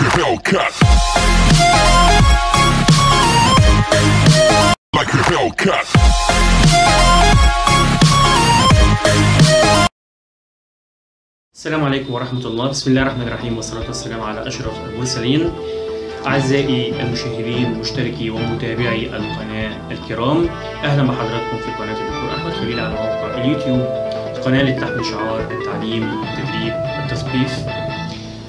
Like a. Like a. السلام عليكم ورحمة الله بسم الله الرحمن الرحيم والصلاة والسلام على أشرف المرسلين أعزائي المشاهدين مشتركي ومتابعي القناة الكرام أهلا بحضراتكم في قناة الدكتور أحمد خليل على موقع اليوتيوب قناة لتحمل شعار التعليم التدريب التثقيف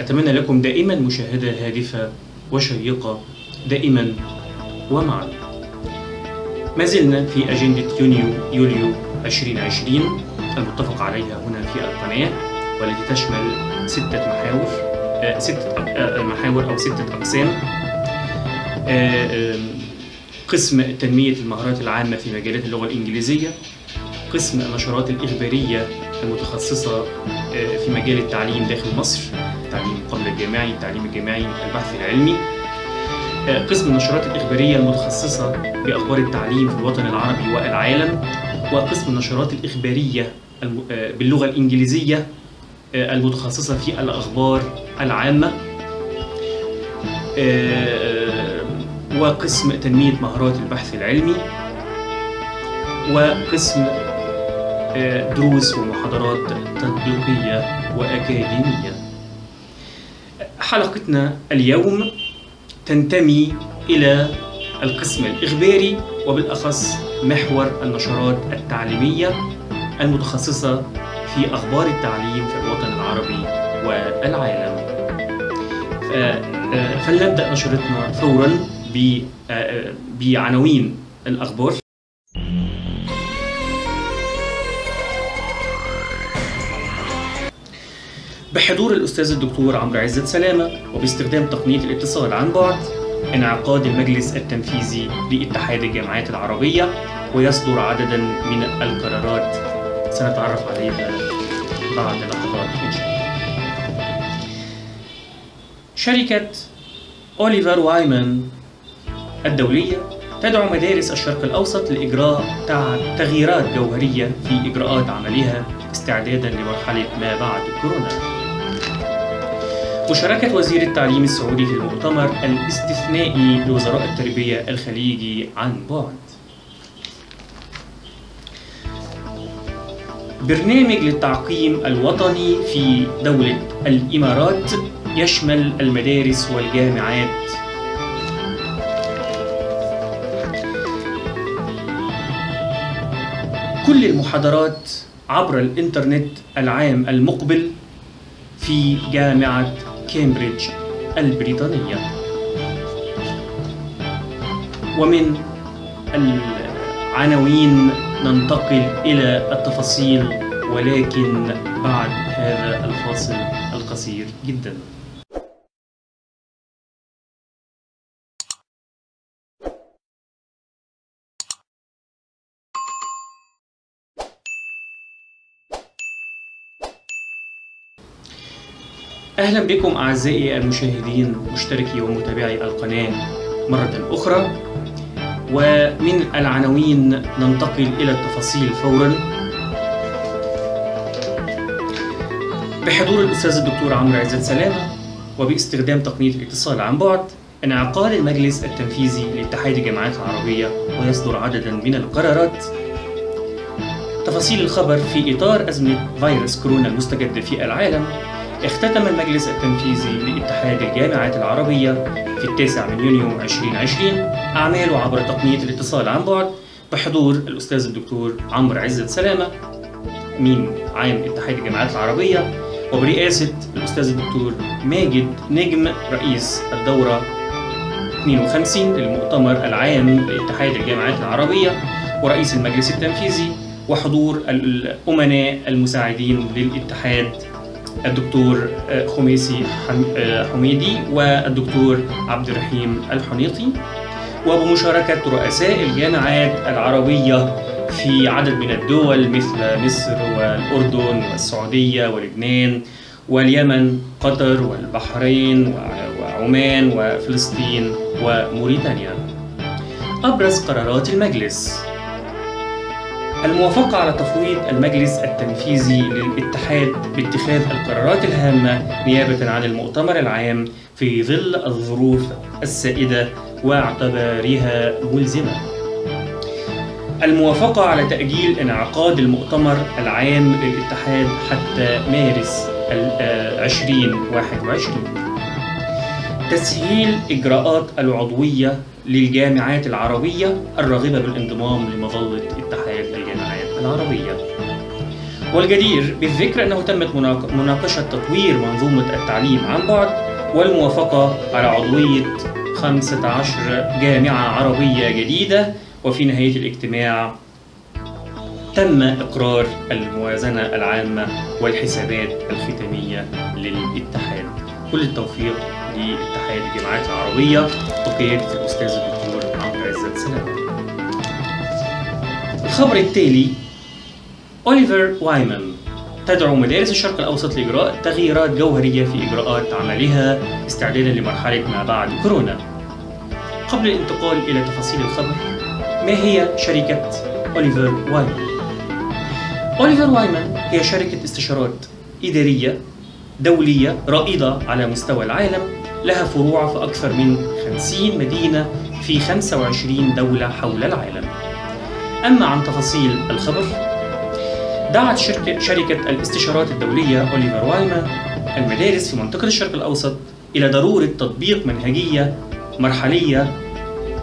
أتمنى لكم دائما مشاهدة هادفة وشيقة دائما ومعا. ما زلنا في أجندة يونيو يوليو 2020 المتفق عليها هنا في القناة والتي تشمل ستة محاور آه، ستة آه، محاور أو ستة أقسام. آه، قسم تنمية المهارات العامة في مجالات اللغة الإنجليزية قسم النشرات الإخبارية المتخصصة في مجال التعليم داخل مصر التعليم قبل الجامعي التعليم الجامعي البحث العلمي. آه، قسم النشرات الإخبارية المتخصصة بأخبار التعليم في الوطن العربي والعالم وقسم النشرات الإخبارية آه، باللغة الإنجليزية آه، المتخصصة في الأخبار العامة. وقسم تنمية مهارات البحث العلمي. وقسم دروس ومحاضرات تطبيقية وأكاديمية. حلقتنا اليوم تنتمي إلى القسم الإخباري وبالأخص محور النشرات التعليمية المتخصصة في أخبار التعليم في الوطن العربي والعالم. آه، فلنبدأ نشرتنا فورا ب- آه، بعناوين الأخبار. بحضور الأستاذ الدكتور عمرو عزت سلامة وباستخدام تقنية الاتصال عن بعد انعقاد المجلس التنفيذي لاتحاد الجامعات العربية ويصدر عددا من القرارات. سنتعرف عليها بعد لحظات إن شاء الله. شركة أوليفر وايمان الدولية تدعو مدارس الشرق الأوسط لإجراء تغييرات جوهرية في إجراءات عملها استعدادا لمرحلة ما بعد كورونا. مشاركة وزير التعليم السعودي في المؤتمر الاستثنائي لوزراء التربية الخليجي عن بعد. برنامج للتعقيم الوطني في دولة الإمارات يشمل المدارس والجامعات. كل المحاضرات عبر الإنترنت العام المقبل في جامعة كامبريدج البريطانية. ومن العناوين ننتقل إلى التفاصيل ولكن بعد هذا الفاصل القصير جدا. أهلا بكم أعزائي المشاهدين مشتركي ومتابعي القناة مرة أخرى. ومن العناوين ننتقل إلى التفاصيل فورا. بحضور الأستاذ الدكتور عمرو عزت سلامة وباستخدام تقنية الاتصال عن بعد انعقاد المجلس التنفيذي لاتحاد الجامعات العربية ويصدر عددا من القرارات. تفاصيل الخبر في إطار أزمة فيروس كورونا المستجد في العالم. اختتم المجلس التنفيذي لاتحاد الجامعات العربية في التاسع من يونيو 2020 أعماله عبر تقنية الاتصال عن بعد بحضور الأستاذ الدكتور عمرو عزت سلامة أمين عام اتحاد الجامعات العربية وبرئاسة الأستاذ الدكتور ماجد نجم رئيس الدورة 52 للمؤتمر العام لاتحاد الجامعات العربية ورئيس المجلس التنفيذي وحضور الأمناء المساعدين للاتحاد الدكتور خميسي حم- حميدي والدكتور عبد الرحيم الحنيطي. وبمشاركة رؤساء الجامعات العربية في عدد من الدول مثل مصر والأردن والسعودية ولبنان واليمن قطر والبحرين وع- وعمان وفلسطين وموريتانيا. أبرز قرارات المجلس. الموافقة على تفويض المجلس التنفيذي للاتحاد باتخاذ القرارات الهامة نيابة عن المؤتمر العام في ظل الظروف السائدة واعتبارها ملزمة. الموافقة على تأجيل انعقاد المؤتمر العام للاتحاد حتى مارس 2021 تسهيل إجراءات العضوية للجامعات العربية الراغبة بالانضمام لمظلة اتحاد العربية والجدير بالذكر أنه تمت مناقشة تطوير منظومة التعليم عن بعد والموافقة على عضوية 15 جامعة عربية جديدة وفي نهاية الاجتماع تم إقرار الموازنة العامة والحسابات الختامية للاتحاد. كل التوفيق لاتحاد الجامعات العربية. بقيادة الأستاذ الدكتور عمرو عزت سلام. الخبر التالي أوليفر وايمان تدعو مدارس الشرق الأوسط لإجراء تغييرات جوهرية في إجراءات عملها استعدادا لمرحلة ما بعد كورونا. قبل الانتقال إلى تفاصيل الخبر ما هي شركة أوليفر وايمان؟ أوليفر وايمان هي شركة استشارات إدارية دولية رائدة على مستوى العالم. لها فروع في أكثر من 50 مدينة في 25 دولة حول العالم. أما عن تفاصيل الخبر دعت شركة, الاستشارات الدولية أوليفر وايمان المدارس في منطقة الشرق الأوسط إلى ضرورة تطبيق منهجية مرحلية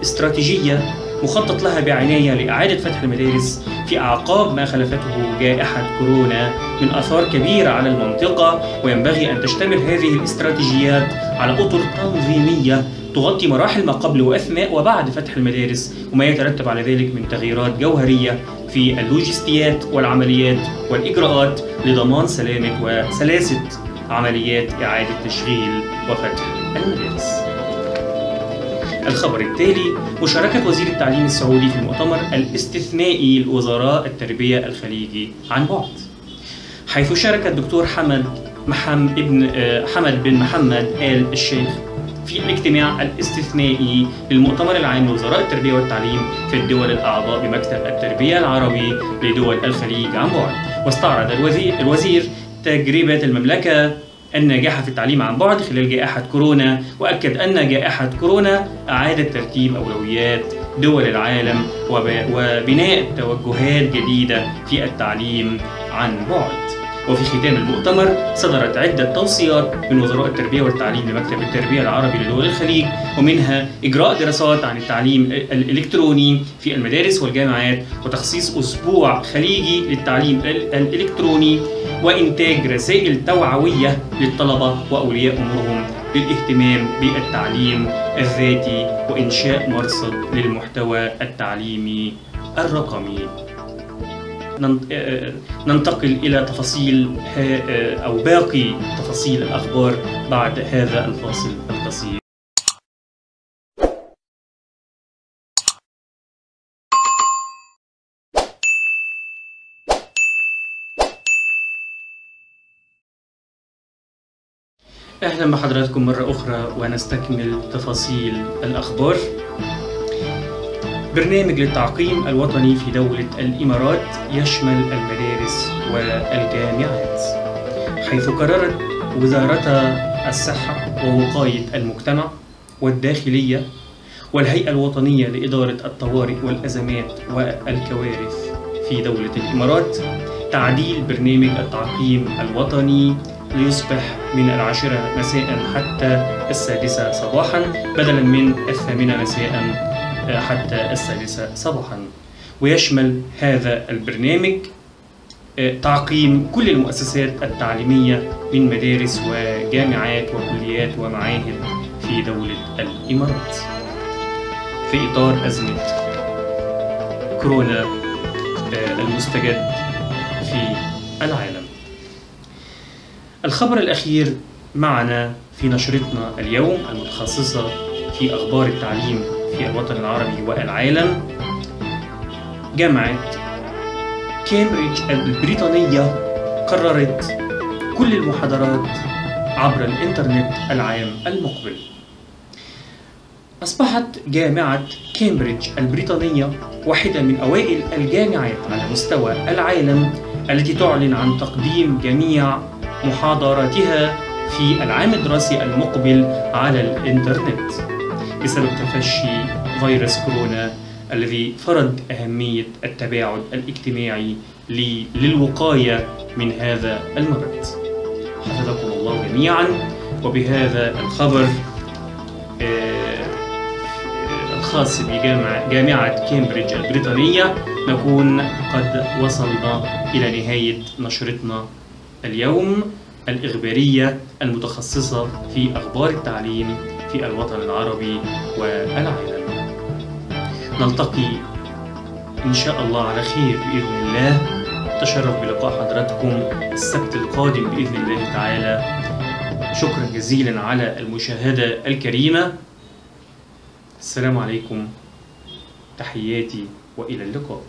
استراتيجية مخطط لها بعناية لإعادة فتح المدارس في أعقاب ما خلفته جائحة كورونا من آثار كبيرة على المنطقة وينبغي أن تشتمل هذه الاستراتيجيات على أطر تنظيمية تغطي مراحل ما قبل وأثناء وبعد فتح المدارس وما يترتب على ذلك من تغييرات جوهرية في اللوجستيات والعمليات والإجراءات لضمان سلامة وسلاسة عمليات إعادة تشغيل وفتح المدارس. الخبر التالي مشاركة وزير التعليم السعودي في المؤتمر الاستثنائي لوزراء التربية الخليجي عن بعد. حيث شارك الدكتور حمد محمد ابن حمد بن محمد آل الشيخ في الاجتماع الاستثنائي للمؤتمر العام لوزراء التربية والتعليم في الدول الأعضاء بمكتب التربية العربي لدول الخليج عن بعد. واستعرض الوزير, الوزير تجربة المملكة الناجحة في التعليم عن بعد خلال جائحة كورونا وأكد أن جائحة كورونا أعادت ترتيب أولويات دول العالم وبناء توجهات جديدة في التعليم عن بعد. وفي ختام المؤتمر صدرت عدة توصيات من وزراء التربية والتعليم لمكتب التربية العربي لدول الخليج ومنها إجراء دراسات عن التعليم الإلكتروني في المدارس والجامعات وتخصيص أسبوع خليجي للتعليم الإلكتروني وإنتاج رسائل توعوية للطلبة وأولياء أمورهم للاهتمام بالتعليم الذاتي وإنشاء مرصد للمحتوى التعليمي الرقمي. ننتقل إلى تفاصيل أو باقي تفاصيل الأخبار بعد هذا الفاصل القصير. أهلا بحضراتكم مرة أخرى ونستكمل تفاصيل الأخبار. برنامج للتعقيم الوطني في دولة الإمارات يشمل المدارس والجامعات. حيث قررت وزارة الصحة ووقاية المجتمع والداخلية والهيئة الوطنية لإدارة الطوارئ والأزمات والكوارث في دولة الإمارات تعديل برنامج التعقيم الوطني ليصبح من العاشرة مساء حتى السادسة صباحا بدلا من الثامنة مساء حتى السادسة صباحا. ويشمل هذا البرنامج تعقيم كل المؤسسات التعليمية من مدارس وجامعات وكليات ومعاهد في دولة الإمارات. في إطار أزمة كورونا المستجد في العالم. الخبر الأخير معنا في نشرتنا اليوم المتخصصة في أخبار التعليم في الوطن العربي والعالم جامعة كامبريدج البريطانية قررت كل المحاضرات عبر الإنترنت العام المقبل. أصبحت جامعة كامبريدج البريطانية واحدة من أوائل الجامعات على مستوى العالم التي تعلن عن تقديم جميع محاضراتها في العام الدراسي المقبل على الإنترنت. بسبب تفشي فيروس كورونا الذي فرض أهمية التباعد الاجتماعي للوقاية من هذا المرض حفظكم الله جميعا وبهذا الخبر آه، آه، الخاص بجامعة جامعة كامبريدج البريطانية نكون قد وصلنا إلى نهاية نشرتنا اليوم الإخبارية المتخصصة في أخبار التعليم في الوطن العربي والعالم نلتقي إن شاء الله على خير بإذن الله. تشرف بلقاء حضراتكم السبت القادم بإذن الله تعالى. شكرا جزيلا على المشاهدة الكريمة. السلام عليكم. تحياتي وإلى اللقاء.